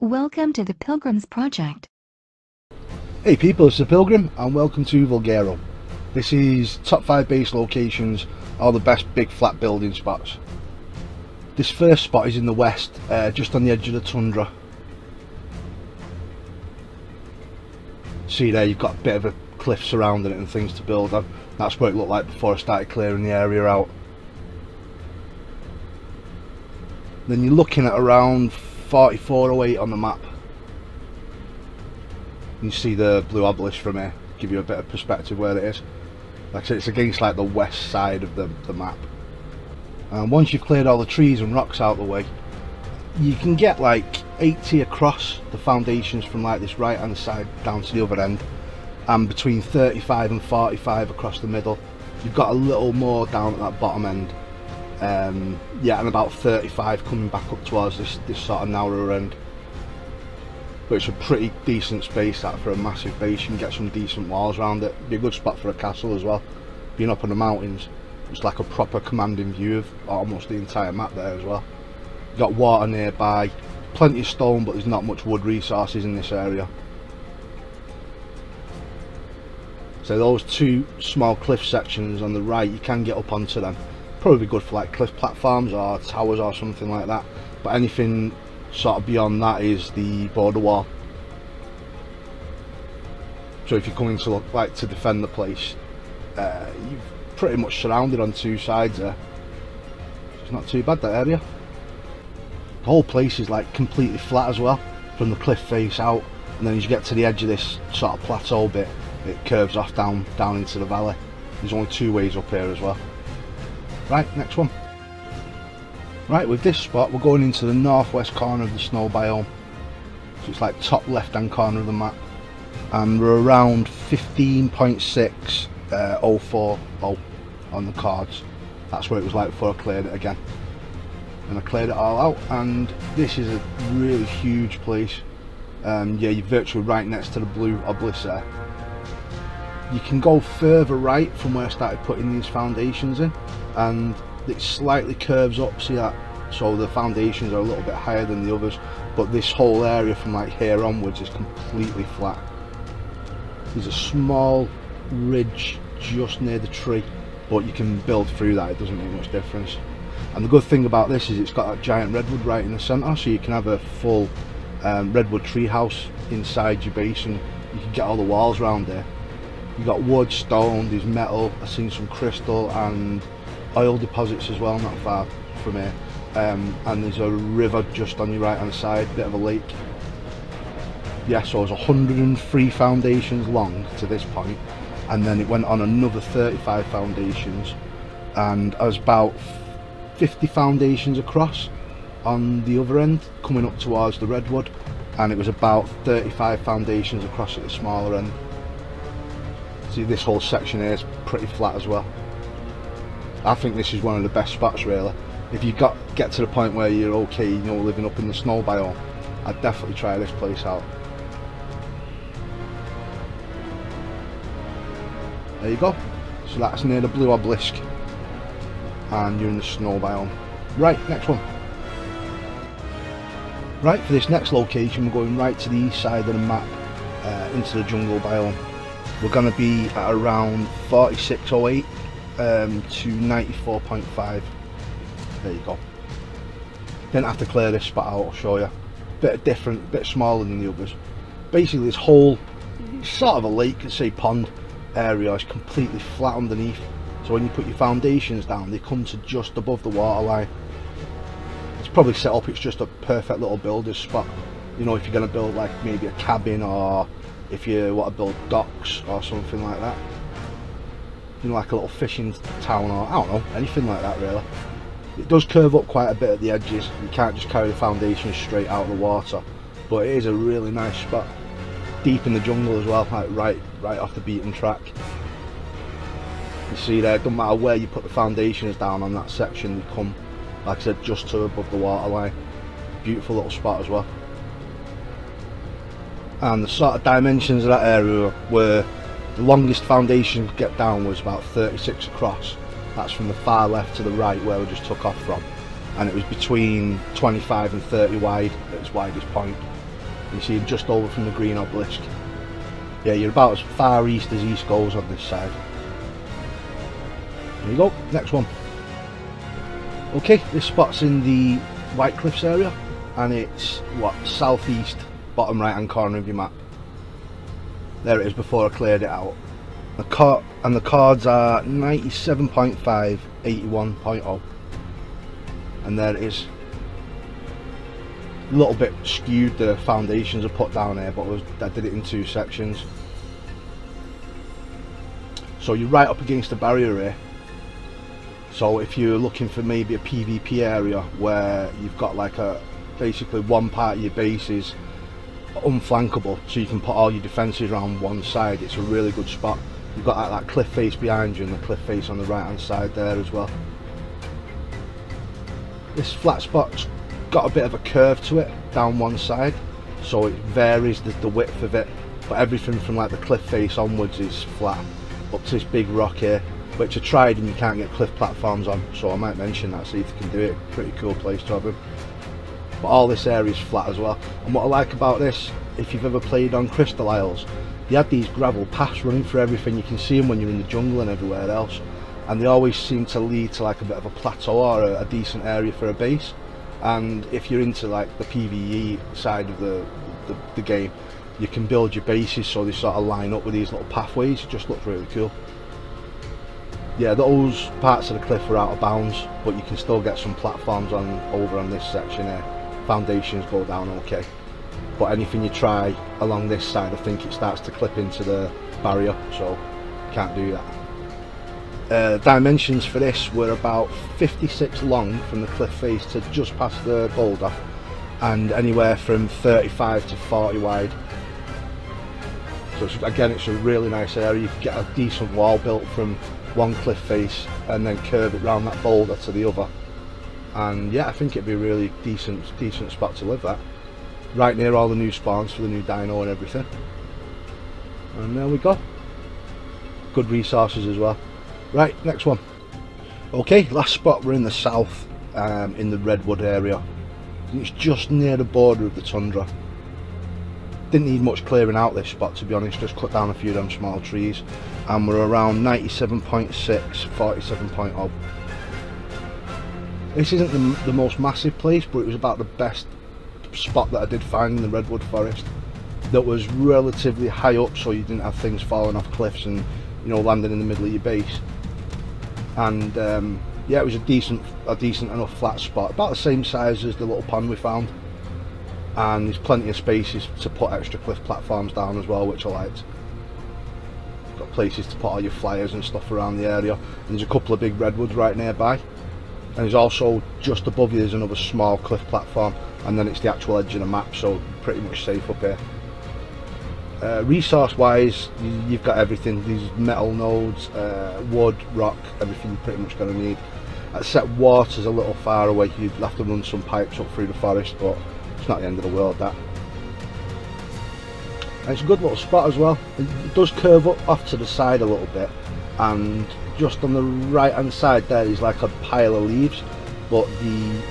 Welcome to the Pilgrimz Project. Hey people, it's the Pilgrim and welcome to Valguero. This is top 5 base locations, all the best big flat building spots. This first spot is in the west, uh, just on the edge of the tundra. See there, you've got a bit of a cliff surrounding it and things to build on. That's what it looked like before I started clearing the area out. Then you're looking at around 4408 on the map. You see the blue obelisk from here, give you a bit of perspective where it is. Like I said, it's against like the west side of the, the map. And once you've cleared all the trees and rocks out of the way, you can get like 80 across the foundations from like this right hand side down to the other end and between 35 and 45 across the middle. You've got a little more down at that bottom end um, yeah and about 35 coming back up towards this, this sort of narrower end. But it's a pretty decent space that for a massive base. You can get some decent walls around it. Be a good spot for a castle as well. Being up in the mountains it's like a proper commanding view of almost the entire map there as well. You've got water nearby plenty of stone but there's not much wood resources in this area. So those two small cliff sections on the right you can get up onto them probably good for like cliff platforms or towers or something like that but anything sort of beyond that is the border wall. So if you're coming to look like to defend the place uh, you've pretty much surrounded on two sides there. It's not too bad that area. The whole place is like completely flat as well from the cliff face out and then as you get to the edge of this sort of plateau bit it curves off down down into the valley. There's only two ways up here as well Right, next one. Right, with this spot, we're going into the northwest corner of the snow biome. So it's like top left hand corner of the map. And we're around 15.6 uh, 040 on the cards. That's what it was like before I cleared it again. And I cleared it all out, and this is a really huge place. Um, yeah, you're virtually right next to the blue obelisk there. You can go further right from where I started putting these foundations in and it slightly curves up see that? So the foundations are a little bit higher than the others but this whole area from like here onwards is completely flat. There's a small ridge just near the tree but you can build through that it doesn't make much difference. And the good thing about this is it's got a giant redwood right in the center so you can have a full um, redwood tree house inside your base and you can get all the walls around there you've got wood, stone, there's metal, I've seen some crystal and oil deposits as well, not far from here. Um, and there's a river just on your right hand side, bit of a lake. Yeah, so it was 103 foundations long to this point, and then it went on another 35 foundations, and I was about 50 foundations across on the other end, coming up towards the redwood, and it was about 35 foundations across at the smaller end. See, this whole section here is pretty flat as well. I think this is one of the best spots really. If you got get to the point where you're okay, you know, living up in the snow biome, I'd definitely try this place out. There you go. So that's near the blue obelisk. And you're in the snow biome. Right, next one. Right, for this next location, we're going right to the east side of the map, uh, into the jungle biome. We're going to be at around 4608 um, to 94.5 there you go. Didn't have to clear this spot out I'll show you. Bit different bit smaller than the others. Basically this whole sort of a lake say pond area is completely flat underneath. So when you put your foundations down they come to just above the water line. It's probably set up it's just a perfect little builder's spot. You know if you're going to build like maybe a cabin or if you want to build docks or something like that you know, like a little fishing town or I don't know, anything like that really. It does curve up quite a bit at the edges, you can't just carry the foundation straight out of the water, but it is a really nice spot. Deep in the jungle as well, like right, right off the beaten track. You see there, doesn't matter where you put the foundations down on that section, they come, like I said, just to above the water line. Beautiful little spot as well. And the sort of dimensions of that area were the longest foundation could get down was about 36 across. That's from the far left to the right where we just took off from. And it was between 25 and 30 wide at its widest point. You see just over from the green obelisk. Yeah, you're about as far east as east goes on this side. There you go, next one. Okay, this spot's in the White Cliffs area and it's what southeast bottom right hand corner of your map. There it is before I cleared it out. The card and the cards are 97.5, 81.0. And there it is. A little bit skewed the foundations are put down here, but was, I did it in two sections. So you're right up against the barrier here. So if you're looking for maybe a PvP area where you've got like a basically one part of your base is unflankable so you can put all your defences around one side. It's a really good spot. You've got that, that cliff face behind you and the cliff face on the right hand side there as well. This flat spot's got a bit of a curve to it down one side so it varies the, the width of it but everything from like the cliff face onwards is flat up to this big rock here which I tried and you can't get cliff platforms on so I might mention that see if you can do it. Pretty cool place to have them but all this area is flat as well. And what I like about this if you've ever played on Crystal Isles they had these gravel paths running through everything. You can see them when you're in the jungle and everywhere else. And they always seem to lead to like a bit of a plateau or a, a decent area for a base. And if you're into like the PvE side of the, the, the game you can build your bases so they sort of line up with these little pathways. It just looks really cool. Yeah those parts of the cliff are out of bounds but you can still get some platforms on over on this section here foundations go down okay. But anything you try along this side I think it starts to clip into the barrier so can't do that. Uh, dimensions for this were about 56 long from the cliff face to just past the boulder and anywhere from 35 to 40 wide. So it's, again it's a really nice area. You can get a decent wall built from one cliff face and then curve it around that boulder to the other and yeah I think it'd be a really decent decent spot to live at. Right near all the new spawns for the new dino and everything. And there we go. Good resources as well. Right next one. Okay last spot we're in the south um, in the redwood area. It's just near the border of the tundra. Didn't need much clearing out this spot to be honest. Just cut down a few of them small trees. And we're around 97.6 47.0 this isn't the, the most massive place, but it was about the best spot that I did find in the Redwood Forest that was relatively high up so you didn't have things falling off cliffs and you know landing in the middle of your base. And um, yeah it was a decent a decent enough flat spot about the same size as the little pond we found. And there's plenty of spaces to put extra cliff platforms down as well which I liked. Got places to put all your flyers and stuff around the area. And there's a couple of big redwoods right nearby and there's also just above you there's another small cliff platform and then it's the actual edge of the map so pretty much safe up here. Uh, resource wise you've got everything. These metal nodes uh, wood rock everything you're pretty much going to need except water's a little far away. You'd have to run some pipes up through the forest but it's not the end of the world that. And it's a good little spot as well. It does curve up off to the side a little bit and just on the right hand side there is like a pile of leaves but the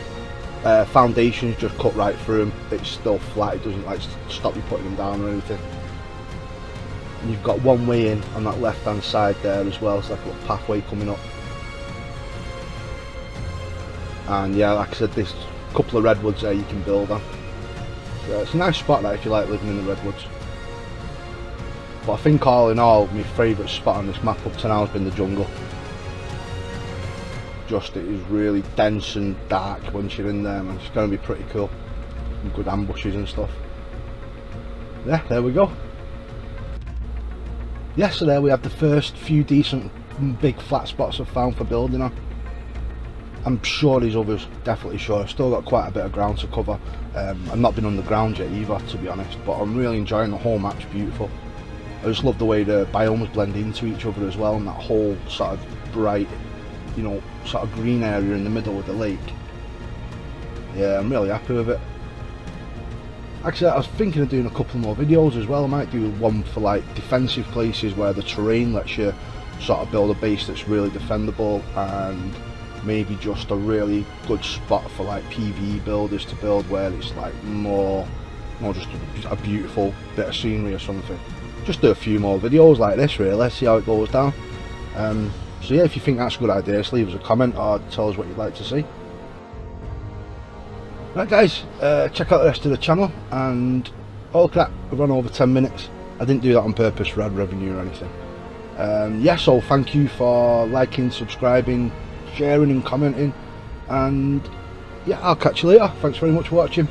uh, foundations just cut right through them it's still flat it doesn't like stop you putting them down or anything. And you've got one way in on that left hand side there as well it's like a little pathway coming up. And yeah like I said this couple of redwoods there you can build on. So it's a nice spot that if you like living in the redwoods but I think all in all, my favourite spot on this map up to now has been the jungle. Just it is really dense and dark once you're in there and it's going to be pretty cool. Good ambushes and stuff. Yeah, there we go. Yesterday we had the first few decent big flat spots I've found for building on. I'm sure there's others, definitely sure. I've still got quite a bit of ground to cover. Um, I've not been on the ground yet either, to be honest, but I'm really enjoying the whole match, beautiful. I just love the way the biomes blend into each other as well and that whole sort of bright, you know, sort of green area in the middle of the lake. Yeah, I'm really happy with it. Actually, I was thinking of doing a couple more videos as well. I might do one for like defensive places where the terrain lets you sort of build a base that's really defendable and maybe just a really good spot for like PvE builders to build where it's like more or just a, a beautiful bit of scenery or something just do a few more videos like this really let's see how it goes down. Um, so yeah if you think that's a good idea just leave us a comment or tell us what you'd like to see. Right guys uh, check out the rest of the channel and oh crap we've run over 10 minutes. I didn't do that on purpose for ad revenue or anything. Um, yeah so thank you for liking subscribing sharing and commenting and yeah I'll catch you later. Thanks very much for watching